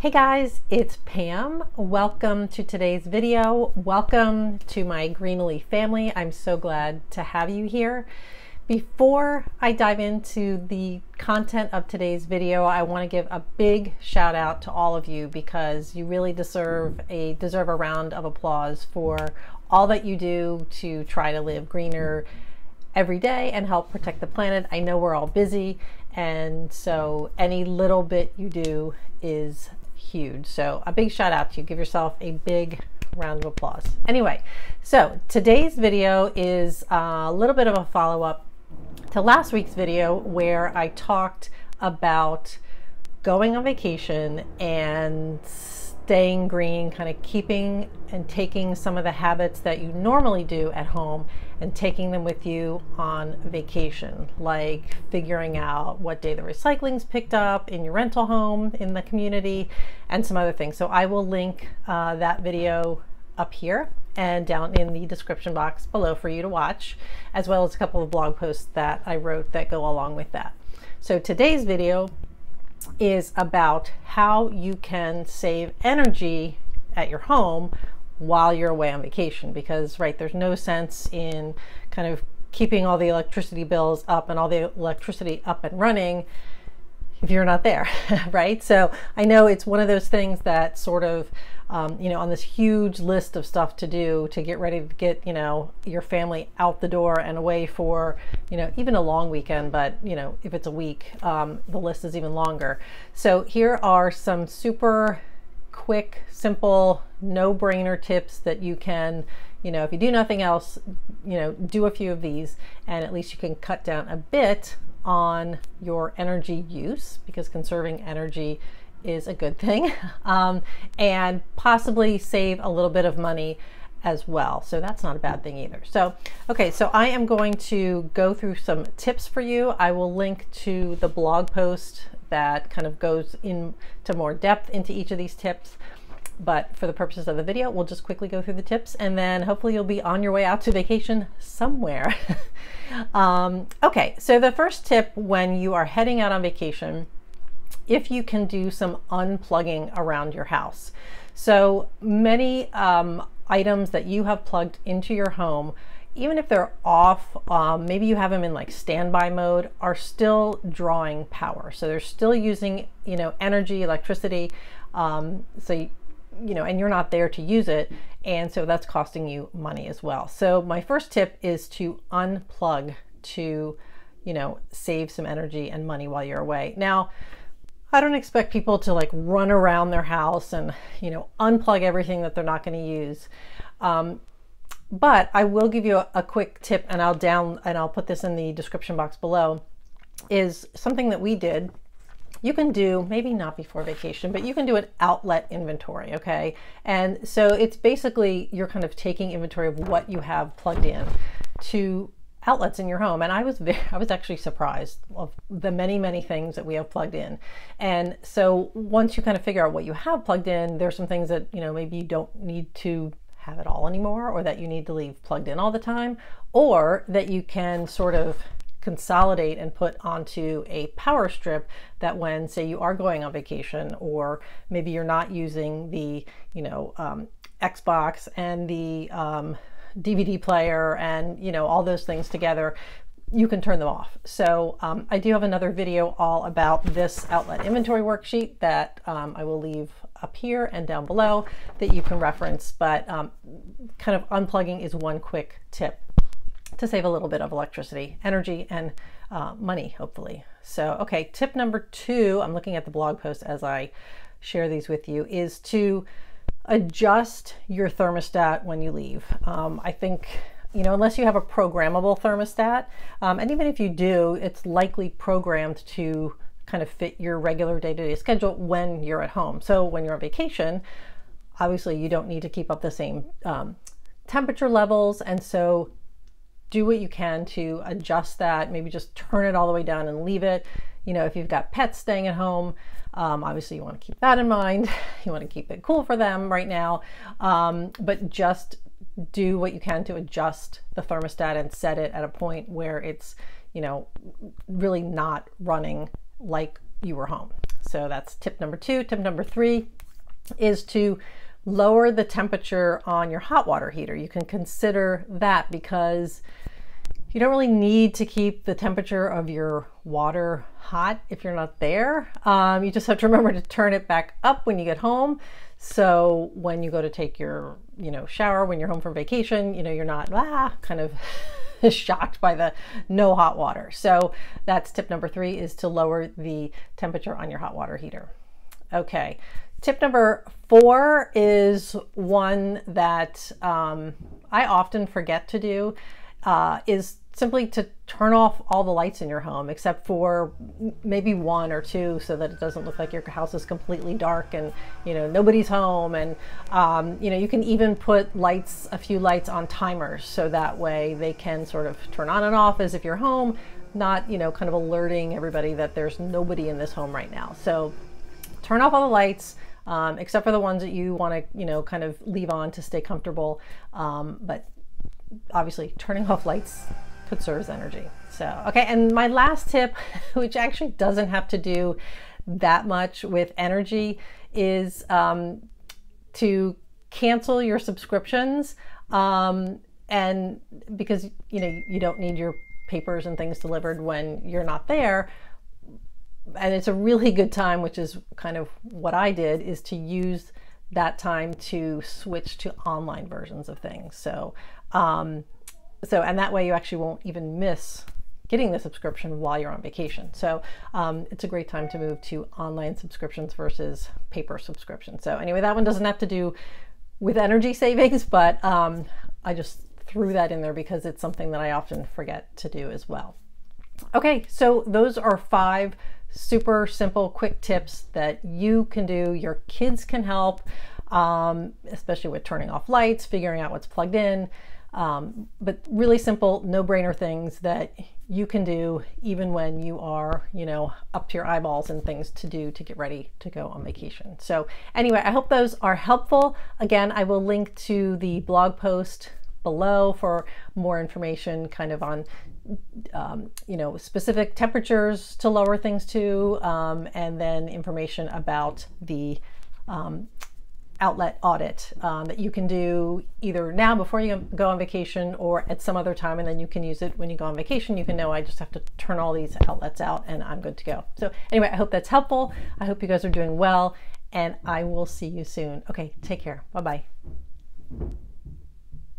Hey guys, it's Pam. Welcome to today's video. Welcome to my Greenily family. I'm so glad to have you here. Before I dive into the content of today's video, I want to give a big shout out to all of you because you really deserve a deserve a round of applause for all that you do to try to live greener every day and help protect the planet. I know we're all busy and so any little bit you do is huge. So a big shout out to you. Give yourself a big round of applause. Anyway, so today's video is a little bit of a follow up to last week's video where I talked about going on vacation and staying green, kind of keeping and taking some of the habits that you normally do at home and taking them with you on vacation, like figuring out what day the recycling's picked up in your rental home in the community and some other things. So I will link uh, that video up here and down in the description box below for you to watch, as well as a couple of blog posts that I wrote that go along with that. So today's video is about how you can save energy at your home while you're away on vacation because right there's no sense in kind of keeping all the electricity bills up and all the electricity up and running if you're not there right so i know it's one of those things that sort of um, you know, on this huge list of stuff to do to get ready to get, you know, your family out the door and away for, you know, even a long weekend, but, you know, if it's a week, um, the list is even longer. So here are some super quick, simple, no brainer tips that you can, you know, if you do nothing else, you know, do a few of these and at least you can cut down a bit on your energy use because conserving energy is a good thing. Um, and possibly save a little bit of money as well. So that's not a bad thing either. So, okay, so I am going to go through some tips for you. I will link to the blog post that kind of goes into more depth into each of these tips. But for the purposes of the video, we'll just quickly go through the tips and then hopefully you'll be on your way out to vacation somewhere. um, okay, so the first tip when you are heading out on vacation if you can do some unplugging around your house. So many um, items that you have plugged into your home, even if they're off, um, maybe you have them in like standby mode, are still drawing power. So they're still using, you know, energy, electricity. Um, so, you, you know, and you're not there to use it. And so that's costing you money as well. So my first tip is to unplug to, you know, save some energy and money while you're away. Now, I don't expect people to like run around their house and, you know, unplug everything that they're not going to use. Um, but I will give you a, a, quick tip and I'll down and I'll put this in the description box below is something that we did. You can do maybe not before vacation, but you can do an outlet inventory. Okay. And so it's basically you're kind of taking inventory of what you have plugged in to outlets in your home. And I was very, I was actually surprised of the many, many things that we have plugged in. And so once you kind of figure out what you have plugged in, there's some things that, you know, maybe you don't need to have it all anymore or that you need to leave plugged in all the time or that you can sort of consolidate and put onto a power strip that when say you are going on vacation or maybe you're not using the you know um, xbox and the um, DVD player and you know all those things together you can turn them off. So um, I do have another video all about this outlet inventory worksheet that um, I will leave up here and down below that you can reference. But um, kind of unplugging is one quick tip to save a little bit of electricity, energy, and uh, money, hopefully. So, okay, tip number two, I'm looking at the blog post as I share these with you, is to adjust your thermostat when you leave. Um, I think, you know, unless you have a programmable thermostat, um, and even if you do, it's likely programmed to kind of fit your regular day to day schedule when you're at home. So when you're on vacation, obviously you don't need to keep up the same um, temperature levels. And so do what you can to adjust that. Maybe just turn it all the way down and leave it. You know, if you've got pets staying at home, um, obviously, you want to keep that in mind. You want to keep it cool for them right now, um, but just do what you can to adjust the thermostat and set it at a point where it's, you know, really not running like you were home. So that's tip number two. Tip number three is to lower the temperature on your hot water heater. You can consider that because you don't really need to keep the temperature of your water hot if you're not there. Um, you just have to remember to turn it back up when you get home. So when you go to take your, you know, shower when you're home from vacation, you know, you're not ah, kind of shocked by the no hot water. So that's tip number three is to lower the temperature on your hot water heater. Okay. Tip number four is one that um, I often forget to do uh, is simply to turn off all the lights in your home except for maybe one or two so that it doesn't look like your house is completely dark and you know nobody's home. And um, you know you can even put lights a few lights on timers so that way they can sort of turn on and off as if you're home not you know kind of alerting everybody that there's nobody in this home right now. So turn off all the lights um, except for the ones that you want to you know kind of leave on to stay comfortable um, but obviously turning off lights conserves energy. So, okay, and my last tip, which actually doesn't have to do that much with energy, is um, to cancel your subscriptions. Um, and because you know you don't need your papers and things delivered when you're not there and it's a really good time which is kind of what i did is to use that time to switch to online versions of things so um, so, and that way you actually won't even miss getting the subscription while you're on vacation. So um, it's a great time to move to online subscriptions versus paper subscriptions. So anyway, that one doesn't have to do with energy savings, but um, I just threw that in there because it's something that I often forget to do as well. Okay, so those are five super simple, quick tips that you can do. Your kids can help, um, especially with turning off lights, figuring out what's plugged in, um, but really simple, no brainer things that you can do even when you are, you know, up to your eyeballs and things to do to get ready to go on vacation. So, anyway, I hope those are helpful. Again, I will link to the blog post below for more information kind of on um, you know specific temperatures to lower things to um, and then information about the um, outlet audit um, that you can do either now before you go on vacation or at some other time and then you can use it when you go on vacation. You can know i just have to turn all these outlets out and i'm good to go. So anyway i hope that's helpful. I hope you guys are doing well and i will see you soon. Okay take care. Bye bye